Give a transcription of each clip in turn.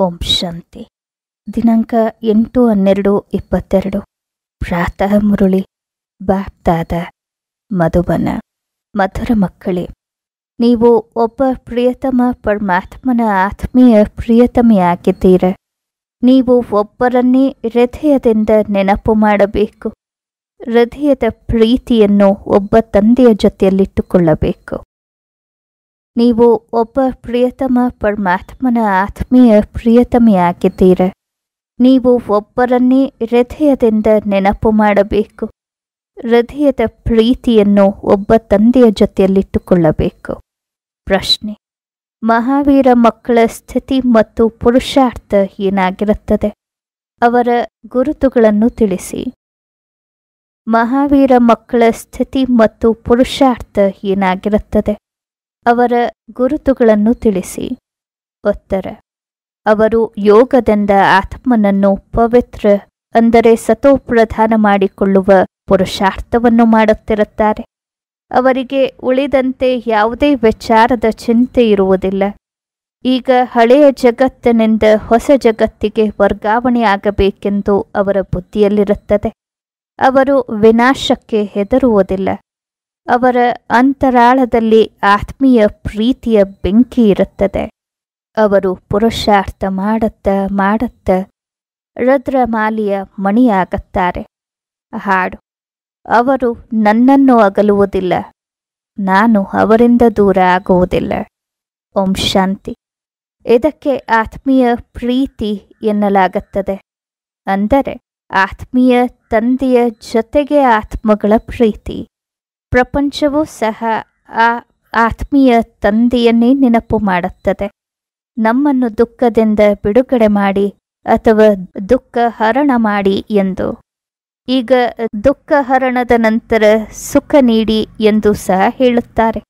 ಓಂ ಶಾಂತಿ. ದಿನಾಂಕ ಎಂಟು ಹನ್ನೆರಡು ಇಪ್ಪತ್ತೆರಡು. ಪ್ರಾತಃ ಮುರುಳಿ. ಬಾಪ್ತಾದ. ಮಧುಬನ. ಮಧುರ ಮಕ್ಕಳೇ, ನೀವು ಒಬ್ಬ ಪ್ರಿಯತಮ ಪರಮಾತ್ಮನ ಆತ್ಮೀಯ ಪ್ರಿಯತಮೆಯಾಗಿದ್ದೀರ. ನೀವು ಒಬ್ಬರನ್ನೇ ಹೃದಯದಿಂದ ನೆನಪು ಮಾಡಬೇಕು. ಹೃದಯದ ಪ್ರೀತಿಯನ್ನು ಒಬ್ಬ ತಂದೆಯ ಜೊತೆಯಲ್ಲಿಟ್ಟುಕೊಳ್ಳಬೇಕು. ನೀವು ಒಬ್ಬ ಪ್ರಿಯತಮ ಪರಮಾತ್ಮನ ಆತ್ಮೀಯ ಪ್ರಿಯತಮೆಯಾಗಿದ್ದೀರ. ನೀವು ಒಬ್ಬರನ್ನೇ ಹೃದಯದಿಂದ ನೆನಪು ಮಾಡಬೇಕು. ಹೃದಯದ ಪ್ರೀತಿಯನ್ನು ಒಬ್ಬ ತಂದೆಯ ಜೊತೆಯಲ್ಲಿಟ್ಟುಕೊಳ್ಳಬೇಕು. ಪ್ರಶ್ನೆ. ಮಹಾವೀರ ಮಕ್ಕಳ ಸ್ಥಿತಿ ಮತ್ತು ಪುರುಷಾರ್ಥ ಏನಾಗಿರುತ್ತದೆ? ಅವರ ಗುರುತುಗಳನ್ನು ತಿಳಿಸಿ. ಮಹಾವೀರ ಮಕ್ಕಳ ಸ್ಥಿತಿ ಮತ್ತು ಪುರುಷಾರ್ಥ ಏನಾಗಿರುತ್ತದೆ? ಅವರ ಗುರುತುಗಳನ್ನು ತಿಳಿಸಿ. ಉತ್ತರ, ಅವರು ಯೋಗದಿಂದ ಆತ್ಮನನ್ನು ಪವಿತ್ರ ಅಂದರೆ ಸತೋಪ್ರಧಾನ ಮಾಡಿಕೊಳ್ಳುವ ಪುರುಷಾರ್ಥವನ್ನು ಮಾಡುತ್ತಿರುತ್ತಾರೆ. ಅವರಿಗೆ ಉಳಿದಂತೆ ಯಾವುದೇ ವಿಚಾರದ ಚಿಂತೆ ಇರುವುದಿಲ್ಲ. ಈಗ ಹಳೆಯ ಜಗತ್ತಿನಿಂದ ಹೊಸ ಜಗತ್ತಿಗೆ ವರ್ಗಾವಣೆಯಾಗಬೇಕೆಂದು ಅವರ ಬುದ್ಧಿಯಲ್ಲಿರುತ್ತದೆ. ಅವರು ವಿನಾಶಕ್ಕೆ ಹೆದರುವುದಿಲ್ಲ. ಅವರ ಅಂತರಾಳದಲ್ಲಿ ಆತ್ಮೀಯ ಪ್ರೀತಿಯ ಬೆಂಕಿ ಇರುತ್ತದೆ. ಅವರು ಪುರುಷಾರ್ಥ ಮಾಡುತ್ತ ಮಾಡುತ್ತ ರುದ್ರಮಾಲಿಯ ಮಣಿಯಾಗುತ್ತಾರೆ. ಹಾಡು, ಅವರು ನನ್ನನ್ನು ಅಗಲುವುದಿಲ್ಲ, ನಾನು ಅವರಿಂದ ದೂರ ಆಗುವುದಿಲ್ಲ. ಓಂ ಶಾಂತಿ. ಇದಕ್ಕೆ ಆತ್ಮೀಯ ಪ್ರೀತಿ ಎನ್ನಲಾಗುತ್ತದೆ. ಅಂದರೆ ಆತ್ಮೀಯ ತಂದೆಯ ಜೊತೆಗೆ ಆತ್ಮಗಳ ಪ್ರೀತಿ. ಪ್ರಪಂಚವೂ ಸಹ ಆ ಆತ್ಮೀಯ ತಂದೆಯನ್ನೇ ನೆನಪು ಮಾಡುತ್ತದೆ. ನಮ್ಮನ್ನು ದುಃಖದಿಂದ ಬಿಡುಗಡೆ ಮಾಡಿ ಅಥವಾ ದುಃಖ ಹರಣ ಮಾಡಿ ಎಂದು. ಈಗ ದುಃಖ ಹರಣದ ನಂತರ ಸುಖ ನೀಡಿ ಎಂದು ಸಹ ಹೇಳುತ್ತಾರೆ.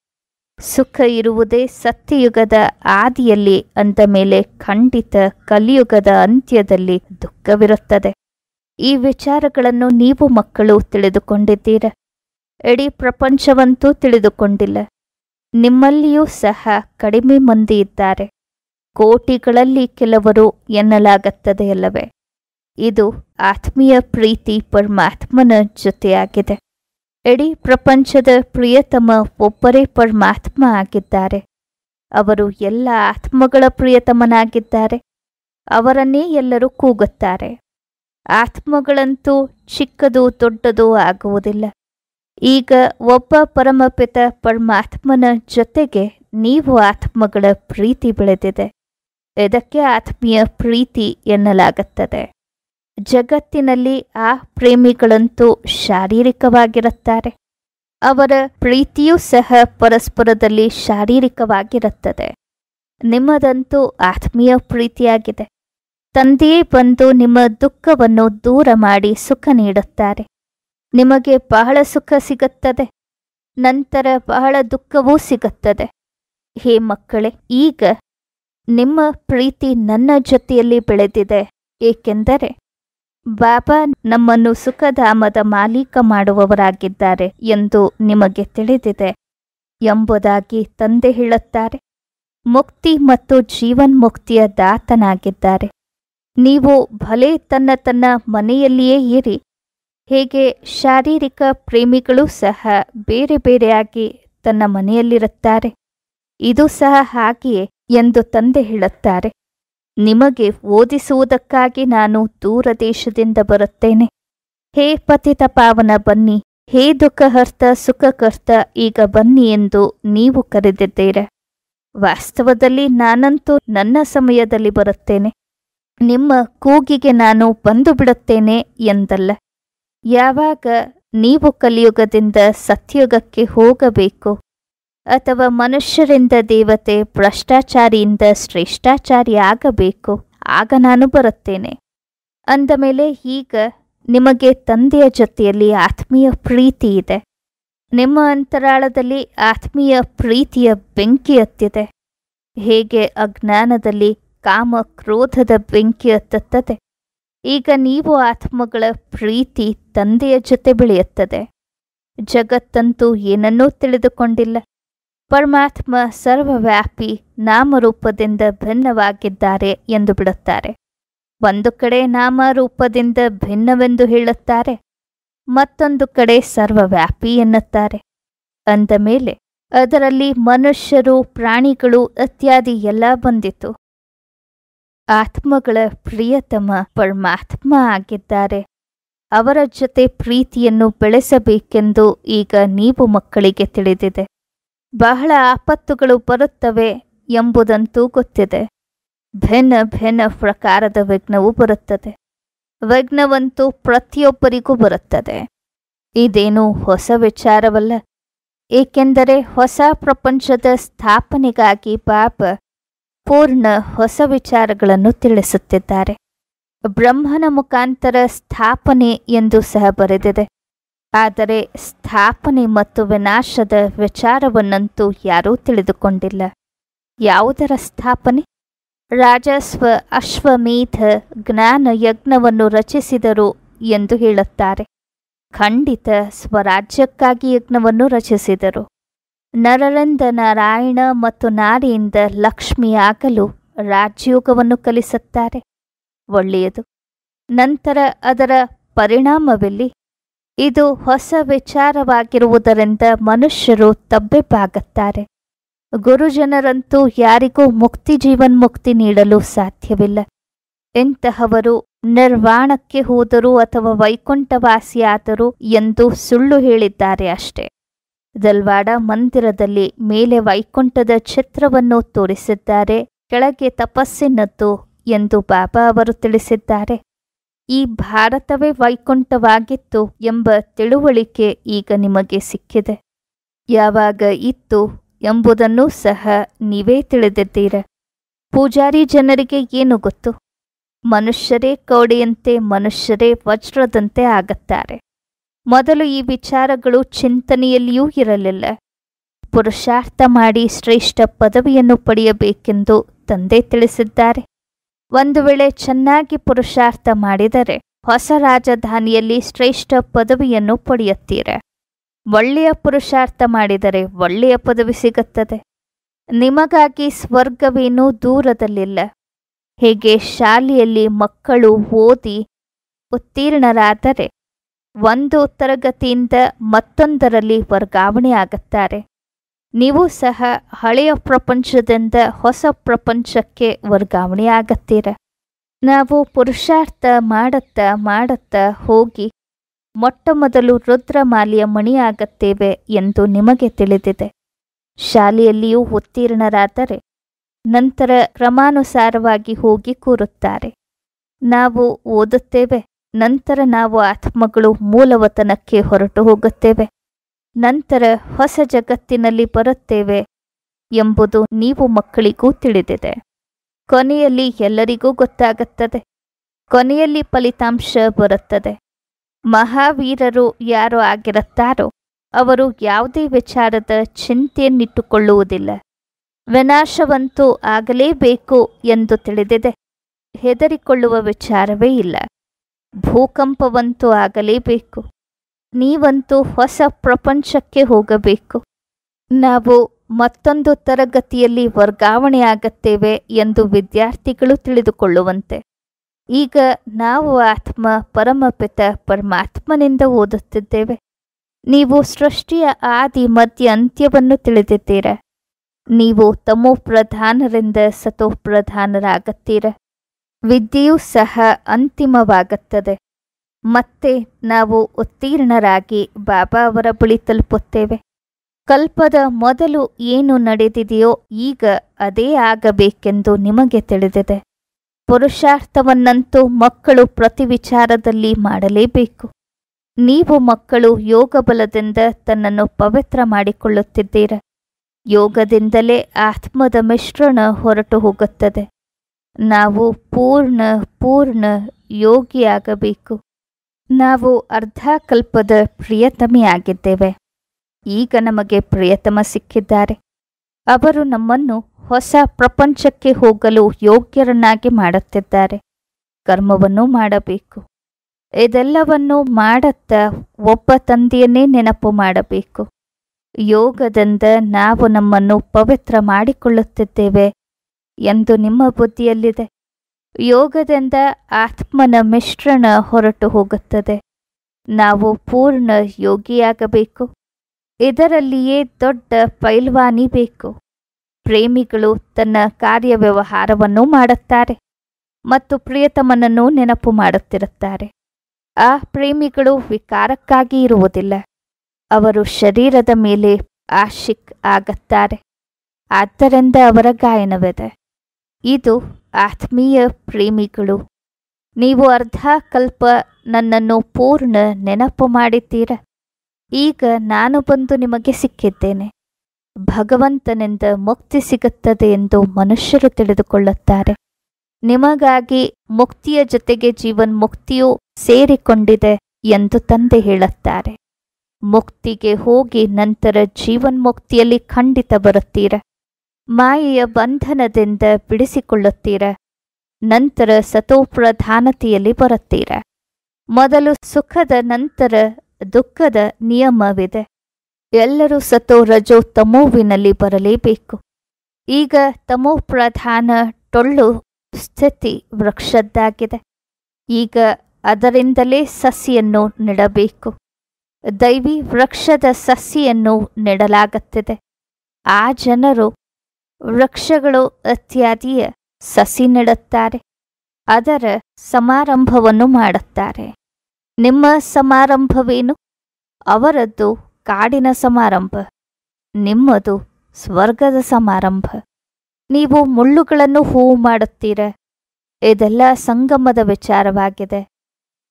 ಸುಖ ಇರುವುದೇ ಸತ್ಯಯುಗದ ಆದಿಯಲ್ಲಿ ಅಂದ ಮೇಲೆ ಖಂಡಿತ ಕಲಿಯುಗದ ಅಂತ್ಯದಲ್ಲಿ ದುಃಖವಿರುತ್ತದೆ. ಈ ವಿಚಾರಗಳನ್ನು ನೀವು ಮಕ್ಕಳು ತಿಳಿದುಕೊಂಡಿದ್ದೀರ? ಇಡೀ ಪ್ರಪಂಚವಂತೂ ತಿಳಿದುಕೊಂಡಿಲ್ಲ. ನಿಮ್ಮಲ್ಲಿಯೂ ಸಹ ಕಡಿಮೆ ಮಂದಿ ಇದ್ದಾರೆ. ಕೋಟಿಗಳಲ್ಲಿ ಕೆಲವರು ಎನ್ನಲಾಗುತ್ತದೆ ಅಲ್ಲವೇ? ಇದು ಆತ್ಮೀಯ ಪ್ರೀತಿ ಪರಮಾತ್ಮನ ಜೊತೆಯಾಗಿದೆ. ಇಡೀ ಪ್ರಪಂಚದ ಪ್ರಿಯತಮ ಒಬ್ಬರೇ ಪರಮಾತ್ಮ ಆಗಿದ್ದಾರೆ. ಅವರು ಎಲ್ಲ ಆತ್ಮಗಳ ಪ್ರಿಯತಮನಾಗಿದ್ದಾರೆ. ಅವರನ್ನೇ ಎಲ್ಲರೂ ಕೂಗುತ್ತಾರೆ. ಆತ್ಮಗಳಂತೂ ಚಿಕ್ಕದು ದೊಡ್ಡದು ಆಗುವುದಿಲ್ಲ. ಈಗ ಒಬ್ಬ ಪರಮಪಿತ ಪರಮಾತ್ಮನ ಜೊತೆಗೆ ನೀವು ಆತ್ಮಗಳ ಪ್ರೀತಿ ಬೆಳೆದಿದೆ. ಇದಕ್ಕೆ ಆತ್ಮೀಯ ಪ್ರೀತಿ ಎನ್ನಲಾಗುತ್ತದೆ. ಜಗತ್ತಿನಲ್ಲಿ ಆ ಪ್ರೇಮಿಗಳಂತೂ ಶಾರೀರಿಕವಾಗಿರುತ್ತಾರೆ. ಅವರ ಪ್ರೀತಿಯೂ ಸಹ ಪರಸ್ಪರದಲ್ಲಿ ಶಾರೀರಿಕವಾಗಿರುತ್ತದೆ. ನಿಮ್ಮದಂತೂ ಆತ್ಮೀಯ ಪ್ರೀತಿಯಾಗಿದೆ. ತಂದೆಯೇ ಬಂದು ನಿಮ್ಮ ದುಃಖವನ್ನು ದೂರ ಮಾಡಿ ಸುಖ ನೀಡುತ್ತಾರೆ. ನಿಮಗೆ ಬಹಳ ಸುಖ ಸಿಗುತ್ತದೆ. ನಂತರ ಬಹಳ ದುಃಖವೂ ಸಿಗುತ್ತದೆ. ಹೇ ಮಕ್ಕಳೇ, ಈಗ ನಿಮ್ಮ ಪ್ರೀತಿ ನನ್ನ ಜೊತೆಯಲ್ಲಿ ಬೆಳೆದಿದೆ. ಏಕೆಂದರೆ ಬಾಬಾ ನಮ್ಮನ್ನು ಸುಖಧಾಮದ ಮಾಲೀಕ ಮಾಡುವವರಾಗಿದ್ದಾರೆ ಎಂದು ನಿಮಗೆ ತಿಳಿದಿದೆ ಎಂಬುದಾಗಿ ತಂದೆ ಹೇಳುತ್ತಾರೆ. ಮುಕ್ತಿ ಮತ್ತು ಜೀವನ್ಮುಕ್ತಿಯ ದಾತನಾಗಿದ್ದಾರೆ. ನೀವು ಭಲೆ ತನ್ನ ತನ್ನ ಮನೆಯಲ್ಲಿಯೇ ಇರಿ. ಹೇಗೆ ಶಾರೀರಿಕ ಪ್ರೇಮಿಗಳು ಸಹ ಬೇರೆ ಬೇರೆಯಾಗಿ ತನ್ನ ಮನೆಯಲ್ಲಿರುತ್ತಾರೆ. ಇದು ಸಹ ಹಾಗೆಯೇ ಎಂದು ತಂದೆ ಹೇಳುತ್ತಾರೆ. ನಿಮಗೆ ಓದಿಸುವುದಕ್ಕಾಗಿ ನಾನು ದೂರ ದೇಶದಿಂದ ಬರುತ್ತೇನೆ. ಹೇ ಪತಿತ ಪಾವನ ಬನ್ನಿ, ಹೇ ದುಃಖಹರ್ತ ಸುಖಕರ್ತ, ಈಗ ಬನ್ನಿ ಎಂದು ನೀವು ಕರೆದಿದ್ದೀರ? ವಾಸ್ತವದಲ್ಲಿ ನಾನಂತೂ ನನ್ನ ಸಮಯದಲ್ಲಿ ಬರುತ್ತೇನೆ. ನಿಮ್ಮ ಕೂಗಿಗೆ ನಾನು ಬಂದು ಬಿಡುತ್ತೇನೆ ಎಂದಲ್ಲ. ಯಾವಾಗ ನೀವು ಕಲಿಯುಗದಿಂದ ಸತ್ಯುಗಕ್ಕೆ ಹೋಗಬೇಕು? ಅಥವಾ ಮನುಷ್ಯರಿಂದ ದೇವತೆ ಭ್ರಷ್ಟಾಚಾರಿಯಿಂದ ಶ್ರೇಷ್ಠಾಚಾರಿ ಆಗಬೇಕು? ಆಗ ನಾನು ಬರುತ್ತೇನೆ. ಅಂದ ಮೇಲೆ ಈಗ ನಿಮಗೆ ತಂದೆಯ ಜೊತೆಯಲ್ಲಿ ಆತ್ಮೀಯ ಪ್ರೀತಿ ಇದೆ. ನಿಮ್ಮ ಅಂತರಾಳದಲ್ಲಿ ಆತ್ಮೀಯ ಪ್ರೀತಿಯ ಬೆಂಕಿ ಹತ್ತಿದೆ. ಹೇಗೆ ಅಜ್ಞಾನದಲ್ಲಿ ಕಾಮ ಕ್ರೋಧದ ಬೆಂಕಿ ಹತ್ತುತ್ತದೆ. ಈಗ ನೀವು ಆತ್ಮಗಳ ಪ್ರೀತಿ ತಂದೆಯ ಜೊತೆ ಬೆಳೆಯುತ್ತದೆ. ಜಗತ್ತಂತೂ ಏನನ್ನೂ ತಿಳಿದುಕೊಂಡಿಲ್ಲ. ಪರಮಾತ್ಮ ಸರ್ವವ್ಯಾಪಿ ನಾಮರೂಪದಿಂದ ಭಿನ್ನವಾಗಿದ್ದಾರೆ ಎಂದು ಬಿಡುತ್ತಾರೆ. ಒಂದು ಕಡೆ ನಾಮರೂಪದಿಂದ ಭಿನ್ನವೆಂದು ಹೇಳುತ್ತಾರೆ, ಮತ್ತೊಂದು ಕಡೆ ಸರ್ವವ್ಯಾಪಿ ಎನ್ನುತ್ತಾರೆ. ಅಂದ ಮೇಲೆ ಅದರಲ್ಲಿ ಮನುಷ್ಯರು ಪ್ರಾಣಿಗಳು ಇತ್ಯಾದಿ ಎಲ್ಲ ಬಂದಿತು. ಆತ್ಮಗಳ ಪ್ರಿಯತಮ ಪರಮಾತ್ಮ ಆಗಿದ್ದಾರೆ. ಅವರ ಜೊತೆ ಪ್ರೀತಿಯನ್ನು ಬೆಳೆಸಬೇಕೆಂದು ಈಗ ನೀವು ಮಕ್ಕಳಿಗೆ ತಿಳಿದಿದೆ. ಬಹಳ ಆಪತ್ತುಗಳು ಬರುತ್ತವೆ ಎಂಬುದಂತೂ ಗೊತ್ತಿದೆ. ಭಿನ್ನ ಭಿನ್ನ ಪ್ರಕಾರದ ವಿಘ್ನವು ಬರುತ್ತದೆ. ವಿಘ್ನವಂತೂ ಪ್ರತಿಯೊಬ್ಬರಿಗೂ ಬರುತ್ತದೆ. ಇದೇನು ಹೊಸ ವಿಚಾರವಲ್ಲ. ಏಕೆಂದರೆ ಹೊಸ ಪ್ರಪಂಚದ ಸ್ಥಾಪನೆಗಾಗಿ ಬಾಬಾ ಪೂರ್ಣ ಹೊಸ ವಿಚಾರಗಳನ್ನು ತಿಳಿಸುತ್ತಿದ್ದಾರೆ. ಬ್ರಹ್ಮನ ಮುಖಾಂತರ ಸ್ಥಾಪನೆ ಎಂದು ಸಹ ಬರೆದಿದೆ. ಆದರೆ ಸ್ಥಾಪನೆ ಮತ್ತು ವಿನಾಶದ ವಿಚಾರವನ್ನಂತೂ ಯಾರೂ ತಿಳಿದುಕೊಂಡಿಲ್ಲ. ಯಾವುದರ ಸ್ಥಾಪನೆ? ರಾಜಸ್ವ ಅಶ್ವಮೇಧ ಜ್ಞಾನ ಯಜ್ಞವನ್ನು ರಚಿಸಿದರು ಎಂದು ಹೇಳುತ್ತಾರೆ. ಖಂಡಿತ ಸ್ವರಾಜ್ಯಕ್ಕಾಗಿ ಯಜ್ಞವನ್ನು ರಚಿಸಿದರು. ನರರಿಂದ ನಾರಾಯಣ ಮತ್ತು ನಾರಿಯಿಂದ ಲಕ್ಷ್ಮಿಯಾಗಲು ರಾಜ್ಯೋಗವನ್ನು ಕಲಿಸುತ್ತಾರೆ. ಒಳ್ಳೆಯದು. ನಂತರ ಅದರ ಪರಿಣಾಮವೆಲ್ಲಿ? ಇದು ಹೊಸ ವಿಚಾರವಾಗಿರುವುದರಿಂದ ಮನುಷ್ಯರು ತಬ್ಬೆಬ್ಬಾಗುತ್ತಾರೆ. ಗುರುಜನರಂತೂ ಯಾರಿಗೂ ಮುಕ್ತಿ ಜೀವನ್ಮುಕ್ತಿ ನೀಡಲು ಸಾಧ್ಯವಿಲ್ಲ. ಇಂತಹವರು ನಿರ್ವಾಣಕ್ಕೆ ಹೋದರು ಅಥವಾ ವೈಕುಂಠವಾಸಿಯಾದರು ಎಂದು ಸುಳ್ಳು ಹೇಳಿದ್ದಾರೆ ಅಷ್ಟೆ. ದಲ್ವಾಡ ಮಂದಿರದಲ್ಲಿ ಮೇಲೆ ವೈಕುಂಠದ ಚಿತ್ರವನ್ನು ತೋರಿಸಿದ್ದಾರೆ. ಕೆಳಗೆ ತಪಸ್ಸಿನದ್ದು ಎಂದು ಬಾಬಾ ಅವರು ತಿಳಿಸಿದ್ದಾರೆ. ಈ ಭಾರತವೇ ವೈಕುಂಠವಾಗಿತ್ತು ಎಂಬ ತಿಳುವಳಿಕೆ ಈಗ ನಿಮಗೆ ಸಿಕ್ಕಿದೆ. ಯಾವಾಗ ಇತ್ತು ಎಂಬುದನ್ನು ಸಹ ನೀವೇ ತಿಳಿದಿದ್ದೀರ. ಪೂಜಾರಿ ಜನರಿಗೆ ಏನು ಗೊತ್ತು? ಮನುಷ್ಯರೇ ಕೌಡೆಯಂತೆ ಮನುಷ್ಯರೇ ವಜ್ರದಂತೆ ಆಗುತ್ತಾರೆ. ಮೊದಲು ಈ ವಿಚಾರಗಳು ಚಿಂತನೆಯಲ್ಲಿಯೂ ಇರಲಿಲ್ಲ. ಪುರುಷಾರ್ಥ ಮಾಡಿ ಶ್ರೇಷ್ಠ ಪದವಿಯನ್ನು ಪಡೆಯಬೇಕೆಂದು ತಂದೆ ತಿಳಿಸಿದ್ದಾರೆ. ಒಂದು ವೇಳೆ ಚೆನ್ನಾಗಿ ಪುರುಷಾರ್ಥ ಮಾಡಿದರೆ ಹೊಸ ರಾಜಧಾನಿಯಲ್ಲಿ ಶ್ರೇಷ್ಠ ಪದವಿಯನ್ನು ಪಡೆಯುತ್ತೀರ? ಒಳ್ಳೆಯ ಪುರುಷಾರ್ಥ ಮಾಡಿದರೆ ಒಳ್ಳೆಯ ಪದವಿ ಸಿಗುತ್ತದೆ. ನಿಮಗಾಗಿ ಸ್ವರ್ಗವೇನೂ ದೂರದಲ್ಲಿಲ್ಲ. ಹೇಗೆ ಶಾಲೆಯಲ್ಲಿ ಮಕ್ಕಳು ಓದಿ ಉತ್ತೀರ್ಣರಾದರೆ ಒಂದು ತರಗತಿಯಿಂದ ಮತ್ತೊಂದರಲ್ಲಿ ವರ್ಗಾವಣೆ ಆಗುತ್ತಾರೆ ನೀವು ಸಹ ಹಳೆಯ ಪ್ರಪಂಚದಿಂದ ಹೊಸ ಪ್ರಪಂಚಕ್ಕೆ ವರ್ಗಾವಣೆ ಆಗತ್ತೀರ ನಾವು ಪುರುಷಾರ್ಥ ಮಾಡುತ್ತಾ ಮಾಡುತ್ತಾ ಹೋಗಿ ಮೊಟ್ಟ ಮೊದಲು ರುದ್ರಮಾಲಿಯ ಮಣಿಯಾಗುತ್ತೇವೆ ಎಂದು ನಿಮಗೆ ತಿಳಿದಿದೆ. ಶಾಲೆಯಲ್ಲಿಯೂ ಉತ್ತೀರ್ಣರಾದರೆ ನಂತರ ಕ್ರಮಾನುಸಾರವಾಗಿ ಹೋಗಿ ಕೂರುತ್ತಾರೆ. ನಾವು ಓದುತ್ತೇವೆ ನಂತರ ನಾವು ಆತ್ಮಗಳು ಮೂಲವತನಕ್ಕೆ ಹೊರಟು ಹೋಗುತ್ತೇವೆ. ನಂತರ ಹೊಸ ಜಗತ್ತಿನಲ್ಲಿ ಬರುತ್ತೇವೆ ಎಂಬುದು ನೀವು ಮಕ್ಕಳಿಗೂ ತಿಳಿದಿದೆ. ಕೊನೆಯಲ್ಲಿ ಎಲ್ಲರಿಗೂ ಗೊತ್ತಾಗುತ್ತದೆ. ಕೊನೆಯಲ್ಲಿ ಫಲಿತಾಂಶ ಬರುತ್ತದೆ. ಮಹಾವೀರರು ಯಾರು ಆಗಿರುತ್ತಾರೋ ಅವರು ಯಾವುದೇ ವಿಚಾರದ ಚಿಂತೆಯನ್ನಿಟ್ಟುಕೊಳ್ಳುವುದಿಲ್ಲ. ವಿನಾಶವಂತೂ ಆಗಲೇಬೇಕು ಎಂದು ತಿಳಿದಿದೆ. ಹೆದರಿಕೊಳ್ಳುವ ವಿಚಾರವೇ ಇಲ್ಲ. ಭೂಕಂಪವಂತೂ ಆಗಲೇಬೇಕು. ನೀವಂತೂ ಹೊಸ ಪ್ರಪಂಚಕ್ಕೆ ಹೋಗಬೇಕು. ನಾವು ಮತ್ತೊಂದು ತರಗತಿಯಲ್ಲಿ ವರ್ಗಾವಣೆಯಾಗುತ್ತೇವೆ ಎಂದು ವಿದ್ಯಾರ್ಥಿಗಳು ತಿಳಿದುಕೊಳ್ಳುವಂತೆ. ಈಗ ನಾವು ಆತ್ಮ ಪರಮಪಿತ ಪರಮಾತ್ಮನಿಂದ ಓದುತ್ತಿದ್ದೇವೆ. ನೀವು ಸೃಷ್ಟಿಯ ಆದಿ ಮಧ್ಯ ಅಂತ್ಯವನ್ನು ತಿಳಿದಿದ್ದೀರ? ನೀವು ತಮೋ ಪ್ರಧಾನರಿಂದ ಸತೋ ಪ್ರಧಾನರಾಗುತ್ತೀರ ವಿದ್ಯೆಯೂ ಸಹ ಅಂತಿಮವಾಗುತ್ತದೆ. ಮತ್ತೆ ನಾವು ಉತ್ತೀರ್ಣರಾಗಿ ಬಾಬಾ ಅವರ ಬಳಿ ತಲುಪುತ್ತೇವೆ. ಕಲ್ಪದ ಮೊದಲು ಏನು ನಡೆದಿದೆಯೋ ಈಗ ಅದೇ ಆಗಬೇಕೆಂದು ನಿಮಗೆ ತಿಳಿದಿದೆ. ಪುರುಷಾರ್ಥವನ್ನಂತೂ ಮಕ್ಕಳು ಪ್ರತಿ ವಿಚಾರದಲ್ಲಿ ಮಾಡಲೇಬೇಕು. ನೀವು ಮಕ್ಕಳು ಯೋಗ ಬಲದಿಂದ ತನ್ನನ್ನು ಪವಿತ್ರ ಮಾಡಿಕೊಳ್ಳುತ್ತಿದ್ದೀರ. ಯೋಗದಿಂದಲೇ ಆತ್ಮದ ಮಿಶ್ರಣ ಹೊರಟು ಹೋಗುತ್ತದೆ. ನಾವು ಪೂರ್ಣ ಪೂರ್ಣ ಯೋಗಿಯಾಗಬೇಕು. ನಾವು ಅರ್ಧ ಕಲ್ಪದ ಪ್ರಿಯತಮಿಯಾಗಿದ್ದೇವೆ. ಈಗ ನಮಗೆ ಪ್ರಿಯತಮ ಸಿಕ್ಕಿದ್ದಾರೆ. ಅವರು ನಮ್ಮನ್ನು ಹೊಸ ಪ್ರಪಂಚಕ್ಕೆ ಹೋಗಲು ಯೋಗ್ಯರನ್ನಾಗಿ ಮಾಡುತ್ತಿದ್ದಾರೆ. ಕರ್ಮವನ್ನು ಮಾಡಬೇಕು. ಇದೆಲ್ಲವನ್ನು ಮಾಡುತ್ತ ಒಬ್ಬ ತಂದೆಯನ್ನೇ ನೆನಪು ಮಾಡಬೇಕು. ಯೋಗದಿಂದ ನಾವು ನಮ್ಮನ್ನು ಪವಿತ್ರ ಮಾಡಿಕೊಳ್ಳುತ್ತಿದ್ದೇವೆ. ಎಂದು ನಿಮ್ಮ ಬುದ್ಧಿಯಲ್ಲಿದೆ. ಯೋಗದಿಂದ ಆತ್ಮನ ಮಿಶ್ರಣ ಹೊರಟು ಹೋಗುತ್ತದೆ. ನಾವು ಪೂರ್ಣ ಯೋಗಿಯಾಗಬೇಕು. ಇದರಲ್ಲಿಯೇ ದೊಡ್ಡ ಪೈಲ್ವಾನಿ ಬೇಕು. ಪ್ರೇಮಿಗಳು ತನ್ನ ಕಾರ್ಯವ್ಯವಹಾರವನ್ನು ಮಾಡುತ್ತಾರೆ ಮತ್ತು ಪ್ರಿಯತಮನನ್ನು ನೆನಪು ಮಾಡುತ್ತಿರುತ್ತಾರೆ. ಆ ಪ್ರೇಮಿಗಳು ವಿಕಾರಕ್ಕಾಗಿ ಇರುವುದಿಲ್ಲ. ಅವರು ಶರೀರದ ಮೇಲೆ ಆಶಿಕ್ ಆಗುತ್ತಾರೆ. ಆದ್ದರಿಂದ ಅವರ ಗಾಯನವಿದೆ. ಇದು ಆತ್ಮೀಯ ಪ್ರೇಮಿಗಳು. ನೀವು ಅರ್ಧ ಕಲ್ಪ ನನ್ನನ್ನು ಪೂರ್ಣ ನೆನಪು ಮಾಡಿದ್ದೀರ? ಈಗ ನಾನು ಬಂದು ನಿಮಗೆ ಸಿಕ್ಕಿದ್ದೇನೆ. ಭಗವಂತನಿಂದ ಮುಕ್ತಿ ಸಿಗುತ್ತದೆ ಎಂದು ಮನುಷ್ಯರು ತಿಳಿದುಕೊಳ್ಳುತ್ತಾರೆ. ನಿಮಗಾಗಿ ಮುಕ್ತಿಯ ಜೊತೆಗೆ ಜೀವನ್ ಮುಕ್ತಿಯು ಸೇರಿಕೊಂಡಿದೆ ಎಂದು ತಂದೆ ಹೇಳುತ್ತಾರೆ. ಮುಕ್ತಿಗೆ ಹೋಗಿ ನಂತರ ಜೀವನ್ ಮುಕ್ತಿಯಲ್ಲಿ ಖಂಡಿತ ಬರುತ್ತೀರ? ಮಾಯೆಯ ಬಂಧನದಿಂದ ಬಿಡಿಸಿಕೊಳ್ಳುತ್ತೀರ? ನಂತರ ಸತೋಪ್ರಧಾನತೆಯಲ್ಲಿ ಬರುತ್ತೀರ? ಮೊದಲು ಸುಖದ ನಂತರ ದುಃಖದ ನಿಯಮವಿದೆ. ಎಲ್ಲರೂ ಸತೋ ರಜೋ ತಮೋವಿನಲ್ಲಿ ಬರಲೇಬೇಕು. ಈಗ ತಮೋ ಪ್ರಧಾನ ಟೊಳ್ಳು ಸ್ಥಿತಿ ವೃಕ್ಷದ್ದಾಗಿದೆ. ಈಗ ಅದರಿಂದಲೇ ಸಸಿಯನ್ನು ನೆಡಬೇಕು. ದೈವಿ ವೃಕ್ಷದ ಸಸಿಯನ್ನು ನೆಡಲಾಗುತ್ತಿದೆ. ಆ ಜನರು ವೃಕ್ಷಗಳು ಇತ್ಯಾದಿಯ ಸಸಿ ನೆಡುತ್ತಾರೆ. ಅದರ ಸಮಾರಂಭವನ್ನು ಮಾಡುತ್ತಾರೆ. ನಿಮ್ಮ ಸಮಾರಂಭವೇನು? ಅವರದ್ದು ಕಾಡಿನ ಸಮಾರಂಭ, ನಿಮ್ಮದು ಸ್ವರ್ಗದ ಸಮಾರಂಭ. ನೀವು ಮುಳ್ಳುಗಳನ್ನು ಹೂವು ಮಾಡುತ್ತೀರ? ಇದೆಲ್ಲ ಸಂಗಮದ ವಿಚಾರವಾಗಿದೆ.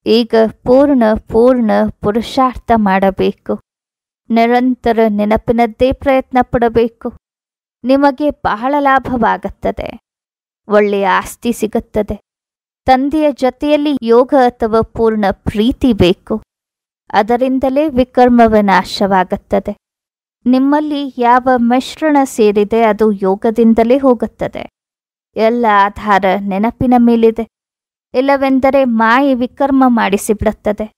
ಈಗ ಪೂರ್ಣ ಪೂರ್ಣ ಪುರುಷಾರ್ಥ ಮಾಡಬೇಕು. ನಿರಂತರ ನೆನಪಿನದ್ದೇ ಪ್ರಯತ್ನ ಪಡಬೇಕು. ನಿಮಗೆ ಬಹಳ ಲಾಭವಾಗುತ್ತದೆ. ಒಳ್ಳೆಯ ಆಸ್ತಿ ಸಿಗುತ್ತದೆ. ತಂದೆಯ ಜೊತೆಯಲ್ಲಿ ಯೋಗ ಅಥವಾ ಪೂರ್ಣ ಪ್ರೀತಿ ಬೇಕು. ಅದರಿಂದಲೇ ವಿಕರ್ಮ ನಾಶವಾಗುತ್ತದೆ. ನಿಮ್ಮಲ್ಲಿ ಯಾವ ಮಿಶ್ರಣ ಸೇರಿದೆ ಅದು ಯೋಗದಿಂದಲೇ ಹೋಗುತ್ತದೆ. ಎಲ್ಲ ಆಧಾರ ನೆನಪಿನ ಮೇಲಿದೆ. ಇಲ್ಲವೆಂದರೆ ಮಾಯಿ ವಿಕರ್ಮ ಮಾಡಿಸಿಬಿಡುತ್ತದೆ.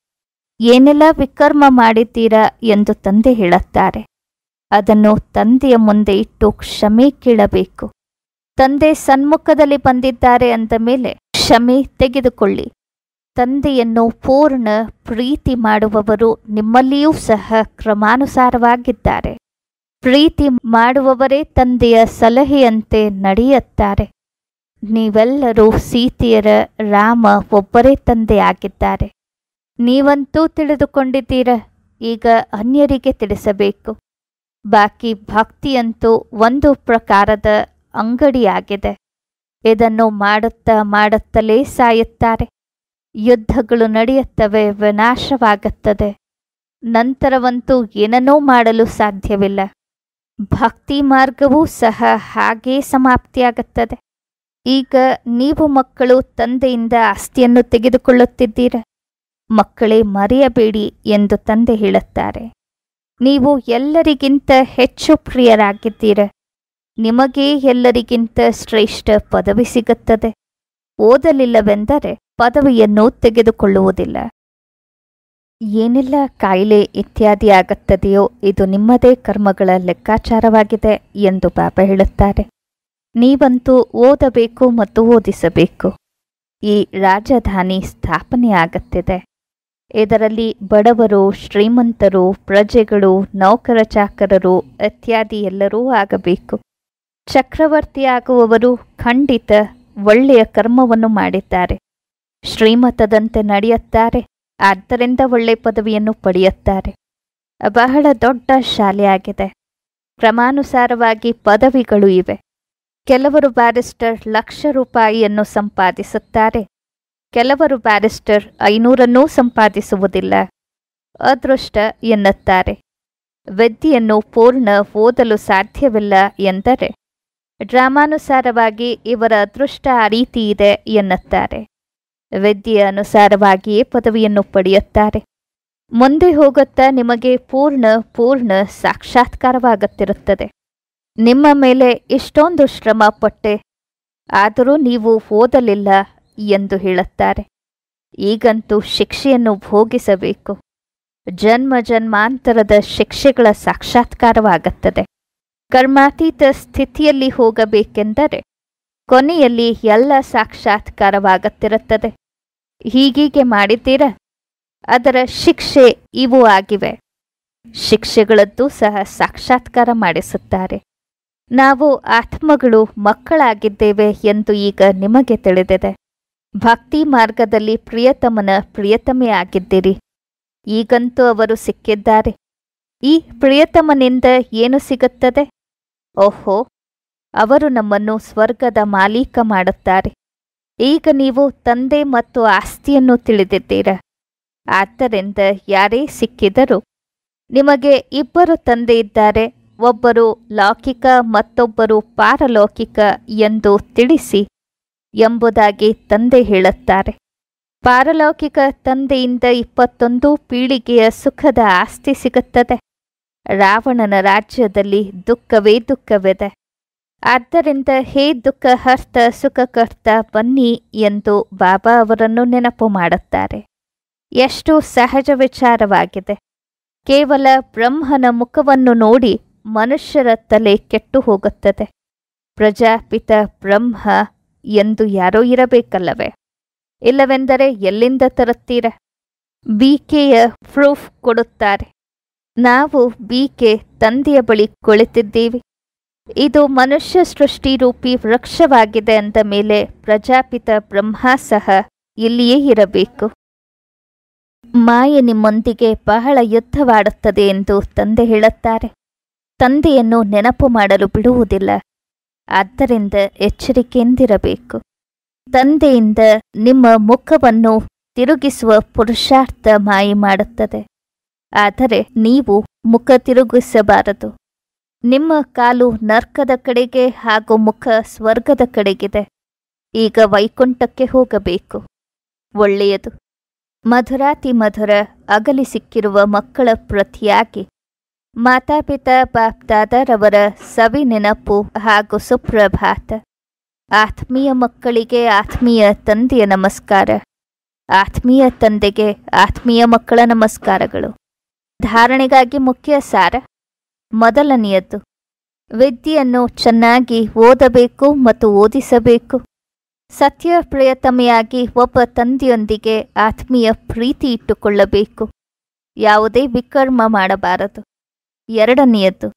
ಏನೆಲ್ಲ ವಿಕರ್ಮ ಮಾಡಿದ್ದೀರಾ ಎಂದು ತಂದೆ ಹೇಳುತ್ತಾರೆ. ಅದನ್ನು ತಂದೆಯ ಮುಂದೆ ಇಟ್ಟು ಕ್ಷಮೆ ಕೇಳಬೇಕು. ತಂದೆ ಸನ್ಮುಖದಲ್ಲಿ ಬಂದಿದ್ದಾರೆ ಅಂದ ಮೇಲೆ ಕ್ಷಮೆ ತೆಗೆದುಕೊಳ್ಳಿ. ತಂದೆಯನ್ನು ಪೂರ್ಣ ಪ್ರೀತಿ ಮಾಡುವವರು ನಿಮ್ಮಲ್ಲಿಯೂ ಸಹ ಕ್ರಮಾನುಸಾರವಾಗಿದ್ದಾರೆ. ಪ್ರೀತಿ ಮಾಡುವವರೇ ತಂದೆಯ ಸಲಹೆಯಂತೆ ನಡೆಯುತ್ತಾರೆ. ನೀವೆಲ್ಲರೂ ಸೀತೆಯರ ರಾಮ ಒಬ್ಬರೇ ತಂದೆಯಾಗಿದ್ದಾರೆ ನೀವಂತೂ ತಿಳಿದುಕೊಂಡಿದ್ದೀರ. ಈಗ ಅನ್ಯರಿಗೆ ತಿಳಿಸಬೇಕು. ಬಾಕಿ ಭಕ್ತಿಯಂತೂ ಒಂದು ಪ್ರಕಾರದ ಅಂಗಡಿಯಾಗಿದೆ. ಇದನ್ನು ಮಾಡುತ್ತಾ ಮಾಡುತ್ತಲೇ ಸಾಯುತ್ತಾರೆ. ಯುದ್ಧಗಳು ನಡೆಯುತ್ತವೆ, ವಿನಾಶವಾಗುತ್ತದೆ. ನಂತರವಂತೂ ಏನನ್ನೂ ಮಾಡಲು ಸಾಧ್ಯವಿಲ್ಲ. ಭಕ್ತಿ ಮಾರ್ಗವೂ ಸಹ ಹಾಗೇ ಸಮಾಪ್ತಿಯಾಗುತ್ತದೆ. ಈಗ ನೀವು ಮಕ್ಕಳು ತಂದೆಯಿಂದ ಆಸ್ತಿಯನ್ನು ತೆಗೆದುಕೊಳ್ಳುತ್ತಿದ್ದೀರ. ಮಕ್ಕಳೇ ಮರೆಯಬೇಡಿ ಎಂದು ತಂದೆ ಹೇಳುತ್ತಾರೆ. ನೀವು ಎಲ್ಲರಿಗಿಂತ ಹೆಚ್ಚು ಪ್ರಿಯರಾಗಿದ್ದೀರ. ನಿಮಗೇ ಎಲ್ಲರಿಗಿಂತ ಶ್ರೇಷ್ಠ ಪದವಿ ಸಿಗುತ್ತದೆ. ಓದಲಿಲ್ಲವೆಂದರೆ ಪದವಿಯನ್ನು ತೆಗೆದುಕೊಳ್ಳುವುದಿಲ್ಲ. ಏನೆಲ್ಲ ಕಾಯಿಲೆ ಇತ್ಯಾದಿ ಆಗುತ್ತದೆಯೋ ಇದು ನಿಮ್ಮದೇ ಕರ್ಮಗಳ ಲೆಕ್ಕಾಚಾರವಾಗಿದೆ ಎಂದು ಬಾಬಾ ಹೇಳುತ್ತಾರೆ. ನೀವಂತೂ ಓದಬೇಕು ಮತ್ತು ಓದಿಸಬೇಕು. ಈ ರಾಜಧಾನಿ ಸ್ಥಾಪನೆ ಆಗುತ್ತಿದೆ ಇದರಲ್ಲಿ ಬಡವರು, ಶ್ರೀಮಂತರು, ಪ್ರಜೆಗಳು, ನೌಕರ ಚಾಕರರು ಇತ್ಯಾದಿ ಎಲ್ಲರೂ ಆಗಬೇಕು. ಚಕ್ರವರ್ತಿಯಾಗುವವರು ಖಂಡಿತ ಒಳ್ಳೆಯ ಕರ್ಮವನ್ನು ಮಾಡಿದ್ದಾರೆ. ಶ್ರೀಮತದಂತೆ ನಡೆಯುತ್ತಾರೆ, ಆದ್ದರಿಂದ ಒಳ್ಳೆಯ ಪದವಿಯನ್ನು ಪಡೆಯುತ್ತಾರೆ. ಬಹಳ ದೊಡ್ಡ ಶಾಲೆಯಾಗಿದೆ ಕ್ರಮಾನುಸಾರವಾಗಿ ಪದವಿಗಳು ಇವೆ. ಕೆಲವರು ಬ್ಯಾರಿಸ್ಟರ್ ಲಕ್ಷ ರೂಪಾಯಿಯನ್ನು ಸಂಪಾದಿಸುತ್ತಾರೆ. ಕೆಲವರು ಬ್ಯಾರಿಸ್ಟರ್ ಐನೂರನ್ನೂ ಸಂಪಾದಿಸುವುದಿಲ್ಲ. ಅದೃಷ್ಟ ಎನ್ನುತ್ತಾರೆ. ವಿದ್ಯೆಯನ್ನು ಪೂರ್ಣ ಓದಲು ಸಾಧ್ಯವಿಲ್ಲ ಎಂದರೆ ಡ್ರಾಮಾನುಸಾರವಾಗಿ ಇವರ ಅದೃಷ್ಟ ಆ ರೀತಿ ಇದೆ ಎನ್ನುತ್ತಾರೆ. ವಿದ್ಯೆಯ ಅನುಸಾರವಾಗಿಯೇ ಪದವಿಯನ್ನು ಪಡೆಯುತ್ತಾರೆ. ಮುಂದೆ ಹೋಗುತ್ತಾ ನಿಮಗೆ ಪೂರ್ಣ ಪೂರ್ಣ ಸಾಕ್ಷಾತ್ಕಾರವಾಗುತ್ತಿರುತ್ತದೆ. ನಿಮ್ಮ ಮೇಲೆ ಇಷ್ಟೊಂದು ಶ್ರಮ ಪಟ್ಟೆ. ಆದರೂ ನೀವು ಓದಲಿಲ್ಲ. ಎಂದು ಹೇಳುತ್ತಾರೆ. ಈಗಂತೂ ಶಿಕ್ಷೆಯನ್ನು ಭೋಗಿಸಬೇಕು. ಜನ್ಮ ಜನ್ಮಾಂತರದ ಶಿಕ್ಷೆಗಳ ಸಾಕ್ಷಾತ್ಕಾರವಾಗುತ್ತದೆ. ಕರ್ಮಾತೀತ ಸ್ಥಿತಿಯಲ್ಲಿ ಹೋಗಬೇಕೆಂದರೆ ಕೊನೆಯಲ್ಲಿ ಎಲ್ಲ ಸಾಕ್ಷಾತ್ಕಾರವಾಗುತ್ತಿರುತ್ತದೆ. ಹೀಗೀಗೆ ಮಾಡಿದ್ದೀರ? ಅದರ ಶಿಕ್ಷೆ ಇವು ಆಗಿವೆ. ಶಿಕ್ಷೆಗಳದ್ದು ಸಹ ಸಾಕ್ಷಾತ್ಕಾರ ಮಾಡಿಸುತ್ತಾರೆ. ನಾವು ಆತ್ಮಗಳು ಮಕ್ಕಳಾಗಿದ್ದೇವೆ ಎಂದು ಈಗ ನಿಮಗೆ ತಿಳಿದಿದೆ. ಭಕ್ತಿ ಮಾರ್ಗದಲ್ಲಿ ಪ್ರಿಯತಮನ ಪ್ರಿಯತಮೆಯಾಗಿದ್ದೀರಿ. ಈಗಂತೂ ಅವರು ಸಿಕ್ಕಿದ್ದಾರೆ. ಈ ಪ್ರಿಯತಮನಿಂದ ಏನು ಸಿಗುತ್ತದೆ? ಓಹೋ, ಅವರು ನಮ್ಮನ್ನು ಸ್ವರ್ಗದ ಮಾಲೀಕ ಮಾಡುತ್ತಾರೆ. ಈಗ ನೀವು ತಂದೆ ಮತ್ತು ಆಸ್ತಿಯನ್ನು ತಿಳಿದಿದ್ದೀರ? ಆದ್ದರಿಂದ ಯಾರೇ ಸಿಕ್ಕಿದರೂ ನಿಮಗೆ ಇಬ್ಬರು ತಂದೆ ಇದ್ದಾರೆ, ಒಬ್ಬರು ಲೌಕಿಕ ಮತ್ತೊಬ್ಬರು ಪಾರಲೌಕಿಕ ಎಂದು ತಿಳಿಸಿ. ಎಂಬುದಾಗಿ ತಂದೆ ಹೇಳುತ್ತಾರೆ. ಪಾರಲೌಕಿಕ ತಂದೆಯಿಂದ ಇಪ್ಪತ್ತೊಂದು ಪೀಳಿಗೆಯ ಸುಖದ ಆಸ್ತಿ ಸಿಗುತ್ತದೆ. ರಾವಣನ ರಾಜ್ಯದಲ್ಲಿ ದುಃಖವೇ ದುಃಖವಿದೆ. ಆದ್ದರಿಂದ ಹೇ ದುಃಖ ದುಃಖಹರ್ತ ಸುಖಕರ್ತ ಬನ್ನಿ ಎಂದು ಬಾಬಾ ಅವರನ್ನು ನೆನಪು ಮಾಡುತ್ತಾರೆ. ಎಷ್ಟು ಸಹಜ ವಿಚಾರವಾಗಿದೆ. ಕೇವಲ ಬ್ರಹ್ಮನ ಮುಖವನ್ನು ನೋಡಿ ಮನುಷ್ಯರ ತಲೆ ಕೆಟ್ಟು ಹೋಗುತ್ತದೆ. ಪ್ರಜಾಪಿತ ಬ್ರಹ್ಮ ಎಂದು ಯಾರೋ ಇರಬೇಕಲ್ಲವೇ? ಇಲ್ಲವೆಂದರೆ ಎಲ್ಲಿಂದ ತರುತ್ತೀರ? ಬಿಕೆಯ ಪ್ರೂಫ್ ಕೊಡುತ್ತಾರೆ. ನಾವು ಬಿಕೆ ತಂದೆಯ ಬಳಿ ಕುಳಿತಿದ್ದೀವಿ. ಇದು ಮನುಷ್ಯ ಸೃಷ್ಟಿ ರೂಪಿ ವೃಕ್ಷವಾಗಿದೆ ಅಂದ ಮೇಲೆ ಪ್ರಜಾಪಿತ ಬ್ರಹ್ಮ ಸಹ ಇಲ್ಲಿಯೇ ಇರಬೇಕು. ಮಾಯೆ ನಿಮ್ಮೊಂದಿಗೆ ಬಹಳ ಯುದ್ಧವಾಡುತ್ತದೆ ಎಂದು ತಂದೆ ಹೇಳುತ್ತಾರೆ. ತಂದೆಯನ್ನು ನೆನಪು ಮಾಡಲು ಬಿಡುವುದಿಲ್ಲ. ಆದ್ದರಿಂದ ಎಚ್ಚರಿಕೆಯಿಂದಿರಬೇಕು. ತಂದೆಯಿಂದ ನಿಮ್ಮ ಮುಖವನ್ನು ತಿರುಗಿಸುವ ಪುರುಷಾರ್ಥ ಮಾಯಿ ಮಾಡುತ್ತದೆ. ಆದರೆ ನೀವು ಮುಖ ತಿರುಗಿಸಬಾರದು. ನಿಮ್ಮ ಕಾಲು ನರ್ಕದ ಕಡೆಗೆ ಹಾಗೂ ಮುಖ ಸ್ವರ್ಗದ ಕಡೆಗಿದೆ. ಈಗ ವೈಕುಂಠಕ್ಕೆ ಹೋಗಬೇಕು. ಒಳ್ಳೆಯದು. ಮಧುರಾತಿ ಮಧುರ ಅಗಲಿ ಸಿಕ್ಕಿರುವ ಮಕ್ಕಳ ಪ್ರತಿಯಾಗಿ ಮಾತಾಪಿತಾ ಬಾಪ್ದಾದರವರ ಸವಿ ನೆನಪು ಹಾಗೂ ಸುಪ್ರಭಾತ. ಆತ್ಮೀಯ ಮಕ್ಕಳಿಗೆ ಆತ್ಮೀಯ ತಂದೆಯ ನಮಸ್ಕಾರ. ಆತ್ಮೀಯ ತಂದೆಗೆ ಆತ್ಮೀಯ ಮಕ್ಕಳ ನಮಸ್ಕಾರಗಳು. ಧಾರಣೆಗಾಗಿ ಮುಖ್ಯ ಸಾರ. ಮೊದಲನೆಯದ್ದು. ವಿದ್ಯೆಯನ್ನು ಚೆನ್ನಾಗಿ ಓದಬೇಕು ಮತ್ತು ಓದಿಸಬೇಕು. ಸತ್ಯ ಪ್ರಿಯತಮೆಯಾಗಿ ಒಬ್ಬ ತಂದೆಯೊಂದಿಗೆ ಆತ್ಮೀಯ ಪ್ರೀತಿ ಇಟ್ಟುಕೊಳ್ಳಬೇಕು. ಯಾವುದೇ ವಿಕರ್ಮ ಮಾಡಬಾರದು. ಎರಡನೆಯದ್ದು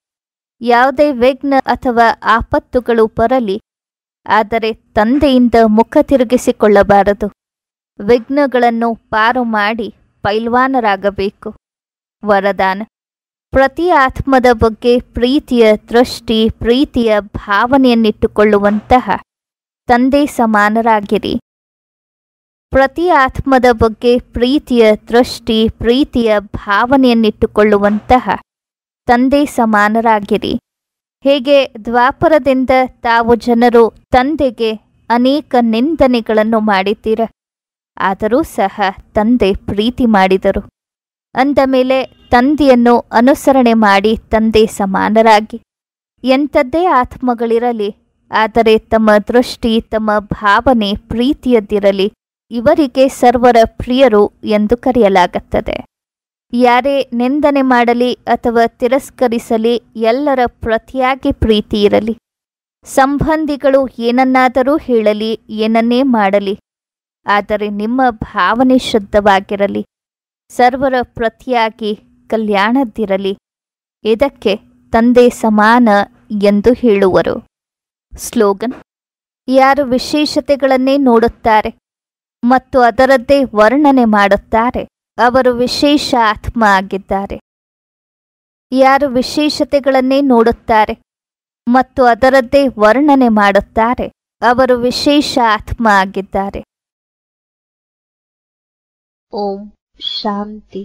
ಯಾವುದೇ ವಿಘ್ನ ಅಥವಾ ಆಪತ್ತುಗಳು ಬರಲಿ, ಆದರೆ ತಂದೆಯಿಂದ ಮುಖ ತಿರುಗಿಸಿಕೊಳ್ಳಬಾರದು. ವಿಘ್ನಗಳನ್ನು ಪಾರು ಮಾಡಿ ಪೈಲ್ವಾನರಾಗಬೇಕು. ವರದಾನ. ಪ್ರತಿ ಆತ್ಮದ ಬಗ್ಗೆ ಪ್ರೀತಿಯ ದೃಷ್ಟಿ, ಪ್ರೀತಿಯ ಭಾವನೆಯನ್ನಿಟ್ಟುಕೊಳ್ಳುವಂತಹ ತಂದೆ ಸಮಾನರಾಗಿರಿ. ಪ್ರತಿ ಆತ್ಮದ ಬಗ್ಗೆ ಪ್ರೀತಿಯ ದೃಷ್ಟಿ, ಪ್ರೀತಿಯ ಭಾವನೆಯನ್ನಿಟ್ಟುಕೊಳ್ಳುವಂತಹ ತಂದೆ ಸಮಾನರಾಗಿರಿ. ಹೇಗೆ ದ್ವಾಪರದಿಂದ ತಾವು ಜನರು ತಂದೆಗೆ ಅನೇಕ ನಿಂದನೆಗಳನ್ನು ಮಾಡಿದ್ದೀರ? ಆದರೂ ಸಹ ತಂದೆ ಪ್ರೀತಿ ಮಾಡಿದರು. ಅಂದ ಮೇಲೆ ತಂದೆಯನ್ನು ಅನುಸರಣೆ ಮಾಡಿ ತಂದೆ ಸಮಾನರಾಗಿ. ಎಂಥದ್ದೇ ಆತ್ಮಗಳಿರಲಿ, ಆದರೆ ತಮ್ಮ ದೃಷ್ಟಿ, ತಮ್ಮ ಭಾವನೆ ಪ್ರೀತಿಯದ್ದಿರಲಿ, ಇವರಿಗೆ ಸರ್ವರ ಪ್ರಿಯರು ಎಂದು ಕರೆಯಲಾಗುತ್ತದೆ. ಯಾರೇ ನಿಂದನೆ ಮಾಡಲಿ ಅಥವಾ ತಿರಸ್ಕರಿಸಲಿ, ಎಲ್ಲರ ಪ್ರತಿಯಾಗಿ ಪ್ರೀತಿ ಇರಲಿ. ಸಂಬಂಧಿಗಳು ಏನನ್ನಾದರೂ ಹೇಳಲಿ, ಏನನ್ನೇ ಮಾಡಲಿ. ಆದರೆ ನಿಮ್ಮ ಭಾವನೆ ಶುದ್ಧವಾಗಿರಲಿ. ಸರ್ವರ ಪ್ರತಿಯಾಗಿ ಕಲ್ಯಾಣದ್ದಿರಲಿ. ಇದಕ್ಕೆ ತಂದೆ ಸಮಾನ ಎಂದು ಹೇಳುವರು. ಸ್ಲೋಗನ್, ಯಾರು ವಿಶೇಷತೆಗಳನ್ನೇ ನೋಡುತ್ತಾರೆ ಮತ್ತು ಅದರದ್ದೇ ವರ್ಣನೆ ಮಾಡುತ್ತಾರೆ. ಅವರು ವಿಶೇಷ ಆತ್ಮ ಆಗಿದ್ದಾರೆ ಯಾರು ವಿಶೇಷತೆಗಳನ್ನೇ ನೋಡುತ್ತಾರೆ ಮತ್ತು ಅದರದ್ದೇ ವರ್ಣನೆ ಮಾಡುತ್ತಾರೆ, ಅವರು ವಿಶೇಷ ಆತ್ಮ ಆಗಿದ್ದಾರೆ ಓಂ ಶಾಂತಿ.